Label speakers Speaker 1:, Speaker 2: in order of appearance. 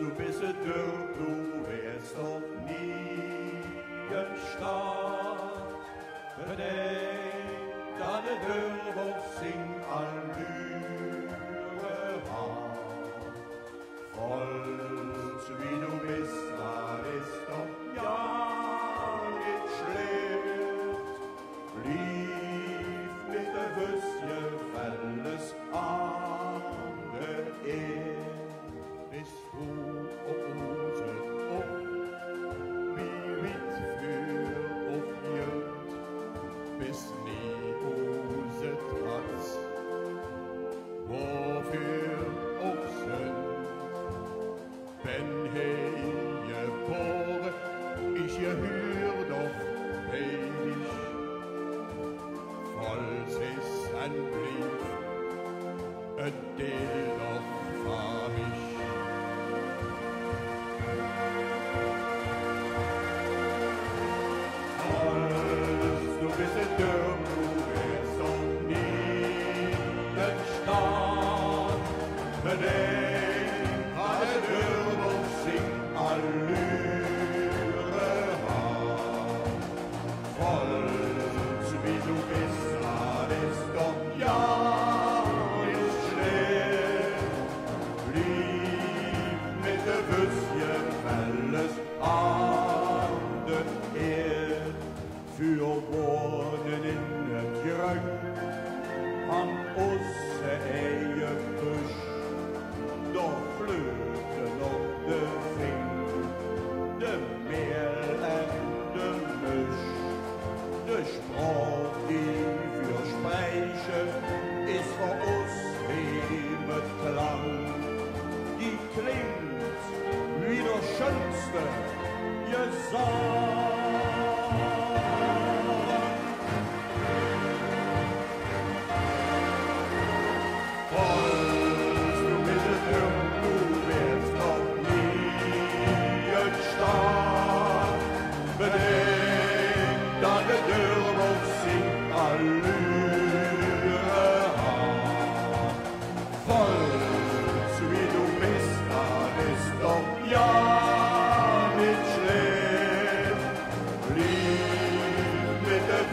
Speaker 1: du bist ein Dürr, du wärst doch nie ein Staat. Bedenk deine Dürr, sing allü. bis nie Nebuse trotz, wofür auch Sünd, wenn heje Bore, ich hör doch heilig, falls ist ein Brief, ein Deal doch fahrig. Flöte noch de Fing, de Mehl en de Misch. De Sprache, die wir sprechen, ist für uns wie mit Klang. Die klingt wie der schönste Gesang. Bedenk dat de deur op zich allure hat. Falls wie du bist, dann ist doch ja nicht schlecht. Lieb mit der